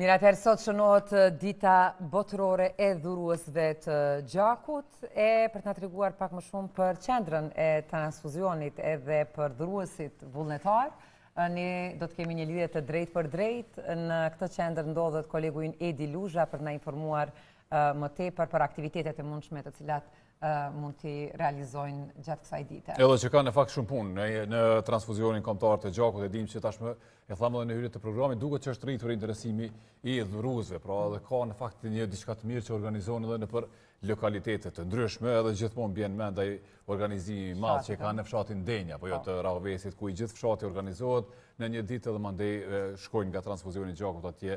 Mirë atëherë sot shënohet dita botërore e dhuruesve të gjakut e për të na treguar pak më shumë për qendrën e transfuzionit edhe për dhuruesit vullnetar, ne do të kemi një lidhje të drejtpërdrejtë, në këtë qendrë ndodhet kolegu ynë Edi Luzha për të na informuar më tepër për aktivitetet e mundshme të cilat mund t'i realizojnë gjatë kësaj dite. Edhe që kanë në fakt shumë punë në transfuzionin kombëtar të gjakut, e dimë që tashmë e thamë dhe në hyrje të programit, duket që është rritur interesimi i dhuruesve, pra edhe ka në fakt një diçka të mirë që organizohen edhe nëpër lokalitete të ndryshme, edhe gjithmonë më bjen në mend ai organizimi i madh që e kanë në fshatin Dejnë, po po, të Rahovecit, ku i gjithë fshati organizohet në një ditë edhe mandej shkojnë nga transfuzioni i gjakut atje,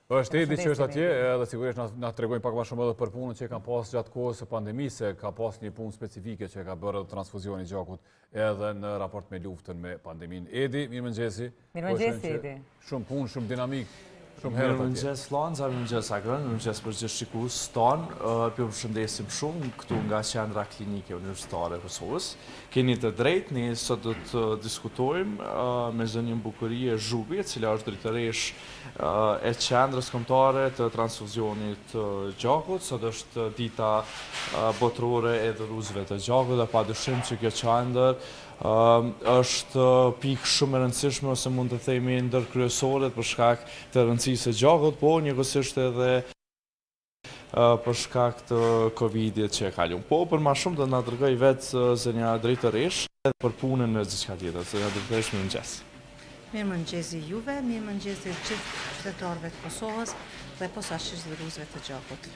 Është Edi që është atje, edhe sigurisht na tregon pak ma shumë edhe për punën që e kanë pas gjatë kohës së pandemisë, se ka pas një punë specifike që e ka bërë edhe transfuzioni i gjakut edhe në raport me luftën me pandeminë. Edi, mirëmëngjesi. Po, mirëmëngjesi, Edi. Shumë punë, shumë dinamikë, shumë herët atje. Mirëmëngjes, Flonza, mirëmëngjes, Agron, mirëmëngjes për gjithë shikuesit tanë. Po ju përshëndesim shumë këtu nga qendra klinike universitare e Kosovës. Keni të drejtë, ne sot do të diskutojmë me zonjën Bukurije Zhubi, e cila është drejtoreshë e Qendrës Kombëtare të Transfuzionit të Gjakut. Sot është dita botërore e dhuruesve të gjakut dhe pa dyshim që kjo qendër është pikë shumë e rëndësishme ose mund të themi ndër kryesoret për shkak të rëndësisë së gjakut, po njëkohësisht edhe për shkak të Covidit që e kaluam. Po, për ma shumë do të na tregojë vetë zonja drejtoreshë edhe për punën dhe gjithçka tjetër, zonja drejtoreshë, mirëmëngjes. Mirëmëngjesi juve, mirëmëngjesi gjithë qytetarëve të Kosovës dhe posaçërisht dhuruesve të gjakut.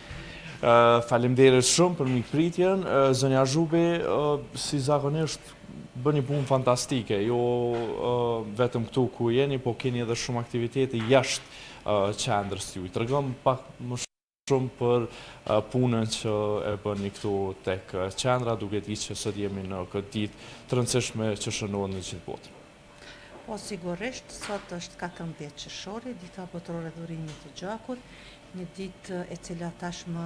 Faleminderit shumë për mikpritjen, zonja Zhubi, si zakonisht Bëni një punë fantastike, jo vetëm këtu ku jeni, po keni edhe shumë aktivitete jashtë qendrës suaj. Na tregoni pak më shumë për punën që e bëni këtu tek qendra, duke dit që sot jemi në këtë ditë të rëndësishme që shënohet në gjithë botën. Po sigurisht, sot është katërmbëdhjetë qershori, Dita Botërore e Dhurimit të Gjakut, një ditë e cila tashmë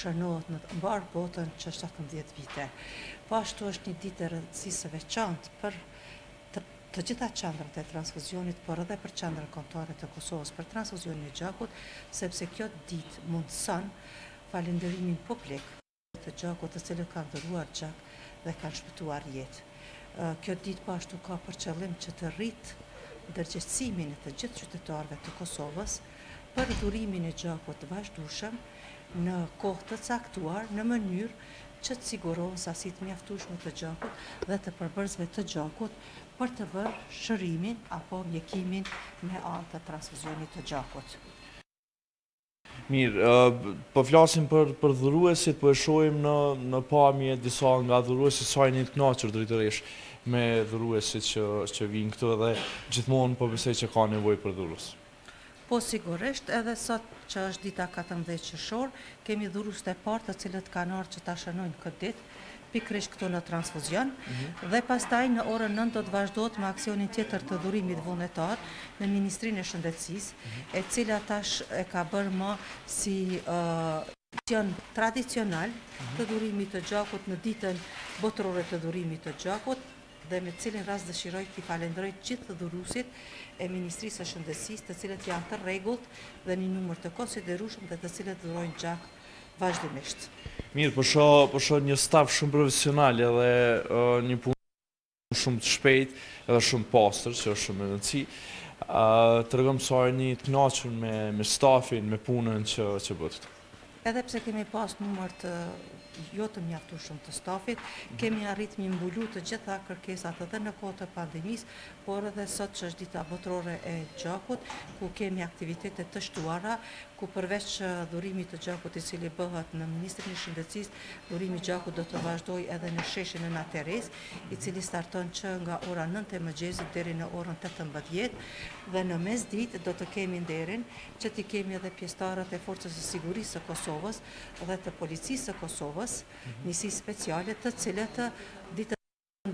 shënohet në mbarë botën që shtatëmbëdhjetë vite. Po ashtu është një ditë e rëndësisë së veçantë për të gjitha qendrat e transfuzionit, por edhe për Qendrën Kombëtare të Kosovës për Transfuzionin e Gjakut, sepse kjo ditë mundëson falënderimin publik. të gjakut të cilët kanë dhuruar gjak dhe kanë shpëtuar jetë. Kjo ditë po ashtu ka për qëllim që të rritë ndërgjegjësimin e të gjithë qytetarëve të Kosovës për dhurimin e gjakut të vazhdueshëm në kohë të caktuar në mënyrë që të sigurohen sasi të mjaftueshme të gjakut dhe të përbërësve të gjakut për të bërë shërimin apo mjekimin me anë të transfuzionit të gjakut. Mirë, po flasim për për dhuruesit, po e shohim në në pamje disa nga dhuruesit sa jeni t'kënaqur drejtoreshë me dhuruesit që që vijnë këtu dhe gjithmonë po besoj që ka nevojë për dhurues. Po sigurisht, edhe sot që është dita katërmbëdhjetë qershor, kemi dhuruesit e parë të cilët kanë ardhur që ta shënojnë këtë ditë, pikërisht këtu në transfuzion dhe pastaj në orën nëntë do të vazhdohet me aksionin tjetër të dhurimit vullnetar në Ministrinë e Shëndetësisë, e cila tash e ka bërë më si aksion tradicional të dhurimit të gjakut në Ditën Botërore të Dhurimit të Gjakut dhe me të cilin rast dëshiroj t'i falenderoj të gjithë dhuruesit e Ministrisë së Shëndetësisë, të cilët janë të rregullt dhe në një numër të konsiderueshëm dhe të cilët dhurojnë gjak vazhdimisht. Mirë, po shoh, po shoh një staf shumë profesional edhe një punë shumë të shpejtë edhe shumë të pastër, që është shumë me rëndësi. Tregom sa jeni të knaqun me, me stafin, me punën që, që bëhet këtu. Edhe pse kemi pas numër të jo të mjaftueshëm të stafit, kemi arrit me i mbulu të gjitha kërkesat edhe në kohë të pandemisë, por edhe sot që është dita botërore e gjakut, ku kemi aktivitete të shtuara, ku përveç dhurimit të gjakut i cili bëhet në Ministrinë e Shëndetësisë, dhurimi i gjakut do të vazhdojë edhe në sheshin Nëna Terezë, i cili starton që nga ora nëntë e mëgjesit deri në orën tetëmbëdhjetë dhe në mesditë do të kemi nderin që t'i kemi edhe pjesëtarët e Forcës së Sigurisë së Kosovës dhe të Policisë së Kosovës, Njësisë Speciale, të cilët ditën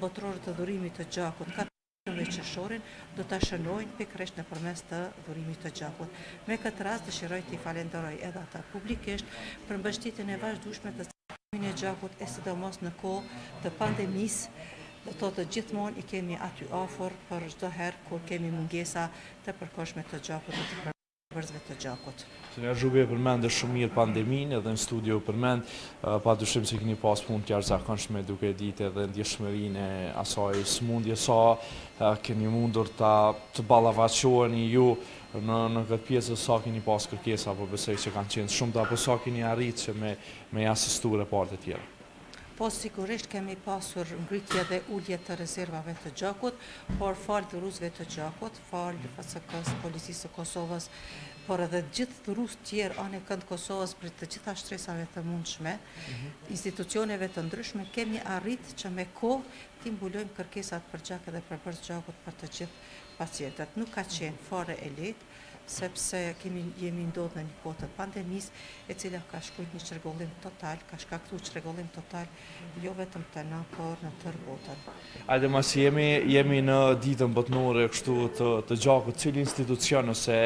botërore të dhurimit të gjakut katërmbëdhjetë qershorin do ta shënojnë pikërisht nëpërmes të dhurimit të gjakut. Me këtë rast dëshiroj t'i falenderoj edhe ata publikisht për mbështetjen e vazhdueshme në dhurimin e gjakut e sidomos në kohë të pandemisë do thotë gjithmonë i kemi aty afër për çdo herë kur kemi mungesa të përkohshme të gjakut dhe të bërësve të gjakut. Zonja Zhubi e përmende shumë mirë pandeminë edhe në studio e përmendëm, pa dyshim se keni pas punë të jashtëzakonshme duke dit edhe ndjeshmërin e asaj smundje, sa keni mundur të të ballafaqoheni ju në këtë pjesë dhe sa keni pas kërkesa, po besoj që kanë qenë të shumta apo sa keni arritë që me i asistu repartet e tjera. Po, sigurisht kemi pasur ngritje dhe ulje të rezervave të gjakut, por falë dhuruesve të gjakut, falë FSK-së, Policisë së Kosovës, por edhe gjithë dhurues tjerë anekënd Kosovës prej të gjitha shtresave të mundshme, mhm. institucioneve të ndryshme, kemi arrit që me kohë t'i mbulojmë kërkesat për gjak edhe përbërës gjakut për të gjithë pacientët. Nuk ka qenë fare e lehtë, sepse kemi jemi ndodhur në një kohë të pandemisë, e cila ka shkaktu një çrregullim total, ka shkaktuar çrregullim total jo vetëm te na, por në tërë botën. Edhe meqë jemi jemi në ditën botërore kështu të të gjakut, cili institucion ose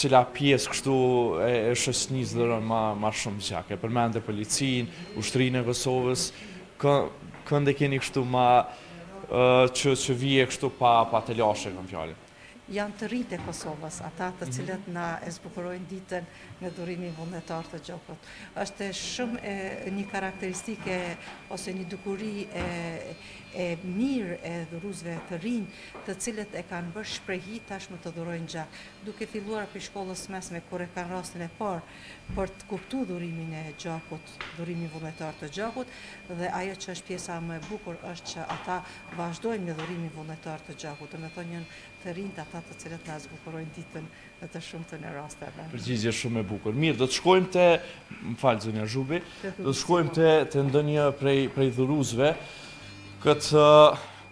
cila pjesë kështu e, e shoqnisë dhuron ma, ma shumë gjak. E përmende policinë, ushtrinë e Kosovës, kënd e keni kështu ma që, që vijnë kështu pa, pa telashe, kam fjalën. Janë të rinjtë e Kosovës, ata të cilët na e zbukurojnë ditën me dhurimin vullnetar të gjakut. Është shumë një karakteristikë ose një dukuri e e mirë e dhuruesve të rinj, të cilët e kanë bërë shprehi tashmë të dhurojnë gjak, duke filluar prej shkollës së mesme kur e kanë rastin e parë për të kuptu dhurimin e gjakut. dhurimin vullnetar të gjakut dhe ajo që është pjesa më e bukur është që ata vazhdojnë me dhurimin vullnetar të gjakut, domethonë janë të rinjtë ata të cilët na zbukurojnë ditën në të shumtën e rasteve. Përgjigje shumë e bukur. Mirë, do të shkojmë te, më fal zonja Zhubi, do të shkojmë te te ndonjë prej prej dhuruesve këtë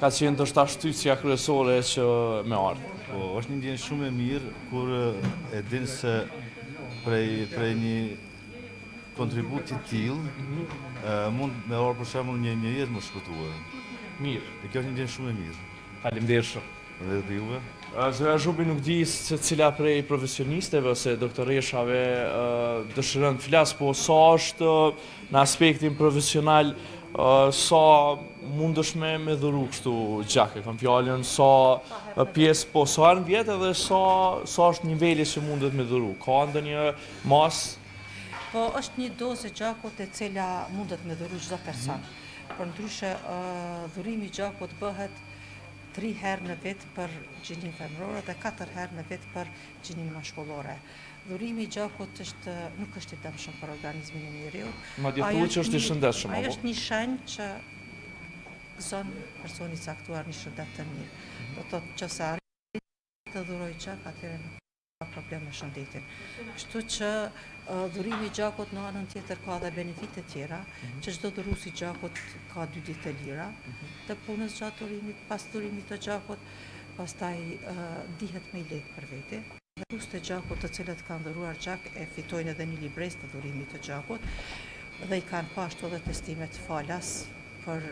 Ka qenë ndoshta shtytja kryesore që me ardhë. Po, është një ndjenjë shumë e mirë kur e din se prej prej një kontributi të tillë mund me ardhë për shembull një një jetë me shpëtu. Mirë. E kjo është një ndjenjë shumë e mirë. Faleminderit shumë. Edhe juve. Zonja Zhubi nuk di se cila prej profesionisteve ose doktoreshave dëshiron të flasë, po sa është Në aspektin profesional, sa mundesh me me dhuru kështu gjak e kam fjalën, sa pjesë, po sa herë n'vjet edhe sa, sa është niveli që mundet me dhuru. Ka ndonjë masë? Po është një dozë e gjakut e cila mundet me dhuru çdo person. Mhm. Përndryshe, dhurimi i gjakut bëhet tri herë në vit për gjininë femrore dhe katër herë në vit për gjininë mashkullore. Dhurimi i gjakut është nuk është i dëmshëm për organizmin e njeriut. Madje thuhet që është i shëndetshëm. Ai është një shenjë që gëzon personi i caktuar një shëndet të mirë. Do të thotë nëse arrin të dhurojë gjak, atëherë nuk ka probleme shëndeti. Kështu që dhurimi i gjakut në anën tjetër ka edhe benefite të tjera, mhm. që çdo dhurues i gjakut ka dy ditë të lira mhm. të punës gjatë dhurimit, pas dhurimit të gjakut, pastaj ndihet më i lehtë për vete. Dhurues të gjakut të cilët kanë dhuruar gjak e fitojnë edhe një libresë të dhurimit të gjakut dhe i kanë po ashtu edhe testimet falas për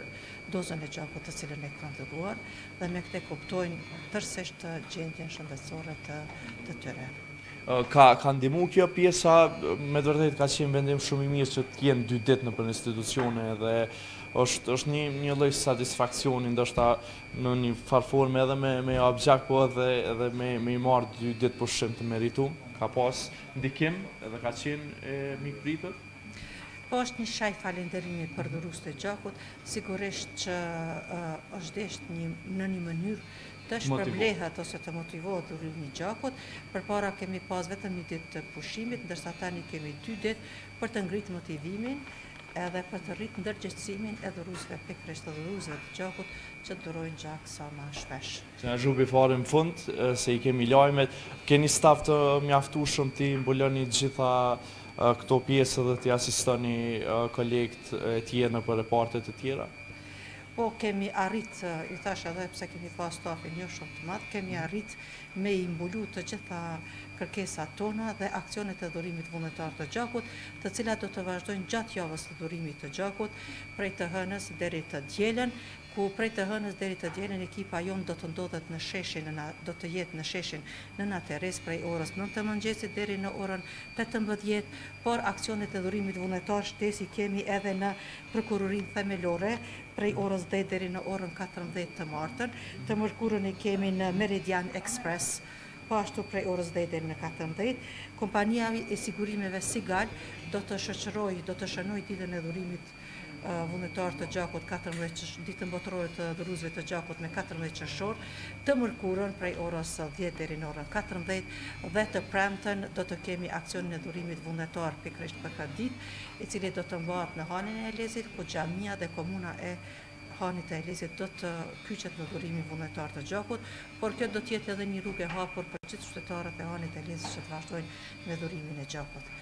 dozën e gjakut të cilën e kanë dhuruar dhe me këtë kuptojnë tërësisht gjendjen shëndetësore të tyre. Ka ka ndihmu kjo pjesa, me të vërtetë ka qenë vendim shumë i mirë që të jenë dy ditë nëpër institucione dhe është është një një lloj satisfaksioni ndoshta në një farë forme edhe me me jap gjak po edhe edhe me me i marr dy ditë pushim të meritum ka pas ndikim edhe ka qenë e mikëpritur. Po është një shenj falënderimi për dhurues të gjakut, sigurisht që është deshtë një në një mënyrë të shpërblehet ose të motivohet dhurimi i gjakut, përpara kemi pas vetëm një ditë të pushimit, ndërsa tani kemi dy ditë, për të ngritë motivimin edhe për të rritë ndërgjegjësimin e dhuruesve, pikërisht të dhuruesve të gjakut që të dhurojnë gjak sa më shpesh. Zonja Zhubi fare në fund, se i kemi lajmet, keni staf të mjaftueshëm t'i mbuloni të gjitha këto pjesë dhe t'i asistoni kolegët e tjerë nëpër repartet e tjera? Po, kemi arrit, ju thash edhe pse kemi pas stafin jo shumë të madh, kemi arrit me i mbulu të gjitha kërkesat tona dhe aksionet e dhurimit vullnetar të gjakut, të cilat do të vazhdojnë gjatë javës së dhurimit të gjakut, prej të hënës deri të dielën, ku prej të hënës deri të dielën ekipa jonë do të ndodhet në sheshin do të jetë në sheshin Nëna Terezë prej orës nëntë të mëngjesit deri në orën tetëmbëdhjetë, por aksionet e dhurimit vullnetar shtesë i kemi edhe në Prokurorinë Themelore, Prej orës dhjetë deri në orën katërmbëdhjetë të martën, të mërkurën i kemi në Meridian Express, po ashtu prej orës dhjetë deri në katërmbëdhjetë, kompania e sigurimeve Sigal do të shoqërojë, do të shënojë Ditën e Dhurimit Vullnetar të Gjakut katërmbëdhjetë, Ditën Botërore të Dhuruesve të Gjakut me katërmbëdhjetë qershor, të mërkurën prej orës dhjetë deri në orën katërmbëdhjetë dhe të premten do të kemi aksionin e dhurimit vullnetar pikërisht për këtë ditë. i cili do të mbahet në Hanin e Elezit, ku xhamia dhe komuna e Hanit të Elezit do të kyçet në dhurimin vullnetar të gjakut, por kjo do të jetë edhe një rrugë e hapur për gjithë qytetarët e Hanit të Elezit që të vazhdojnë me dhurimin e gjakut.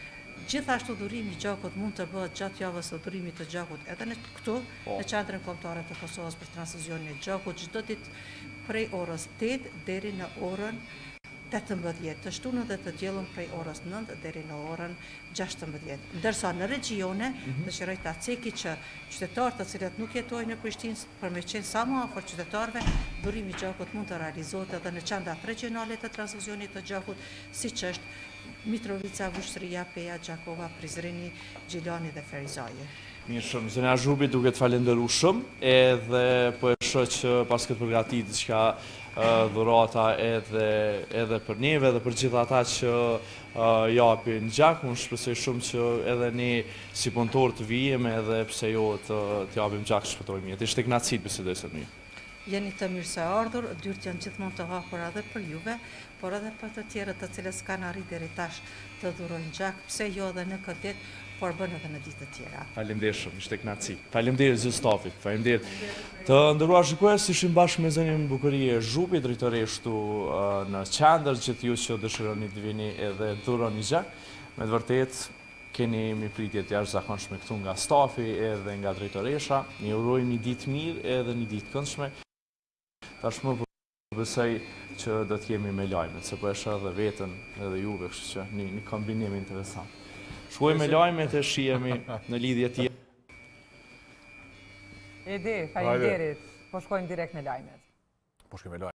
Gjithashtu dhurimi i gjakut mund të bëhet gjatë javës së dhurimit të gjakut edhe në këtu, po. në Qendrën Kombëtare të Kosovës për Transfuzionin e Gjakut, çdo ditë prej orës tetë deri në orën tetëmbëdhjetë të shtunën dhe të diellën prej orës nëntë deri në orën gjashtëmbëdhjetë, ndërsa në regjione, dëshiroj ta ceki që qytetarët të cilët nuk jetojnë në Prishtinë, për me qenë sa më afër qytetarëve, dhurimi i gjakut mund të realizohet edhe në qendrat regjionale të transfuzionit të gjakut, siç është Mitrovica, Vushtrria, Peja, Gjakova, Prizreni, Gjilani dhe Ferizaji. Mirë shumë, zonja Zhubi duke të falënderu shumë, edhe po e shoh që paskeni përgatit diçka dhurata edhe për neve dhe për gjithë ata që japin gjak, unë shpresoj shumë që edhe ne si punëtorë të vijmë edhe pse jo të japim gjak shpëtojmë jetë. Ishte kënaqësi, pasdite sa më të mirë. Jeni të mirëseardhur, dyert janë gjithmonë të hapura edhe për juve, por edhe për të tjerët të cilët s'kanë arrit deri tash të dhurojnë gjak, pse jo edhe në këtë ditë, por bën edhe në ditë të tjera. Faleminderit shumë, ishte kënaqësi. Faleminderit gjithë stafit. Faleminderit. Të nderuar shikues, ishim bashkë me zonjën Bukurie Zhubi, drejtoresh këtu në qendër, gjithë ju që dëshironi të vini edhe të dhuroni gjak. Me të vërtetë keni mirëpritje të jashtëzakonshme këtu nga stafi edhe nga drejtoresha. Ju uroj një ditë të mirë edhe një ditë të këndshme. Tashmë po besoj që do të jemi me lajmet, se po e shoh edhe veten, edhe juve, kështu që një, një kombinim interesant. Shkojmë me lajmet e shihemi në lidhje tjetër. Edi, faleminderit. Po shkojmë direkt në lajmet. Po shkojmë në lajmet.